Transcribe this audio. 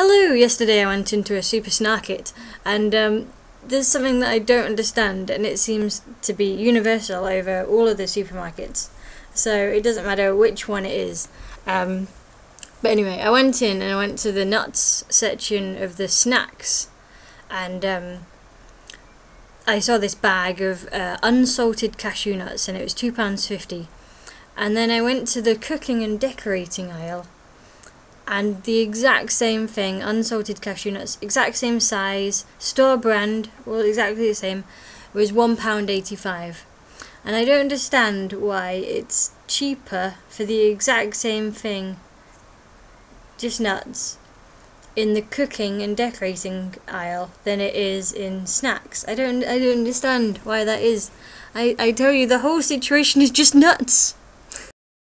Hello! Yesterday I went into a super snarket and um, there's something that I don't understand and it seems to be universal over all of the supermarkets. So it doesn't matter which one it is. Um, but anyway, I went in and I went to the nuts section of the snacks and um, I saw this bag of uh, unsalted cashew nuts and it was £2.50. And then I went to the cooking and decorating aisle and the exact same thing, unsalted cashew nuts, exact same size, store brand, well exactly the same, was £1.85. And I don't understand why it's cheaper for the exact same thing, just nuts, in the cooking and decorating aisle than it is in snacks. I don't I don't understand why that is. I, I tell you the whole situation is just nuts.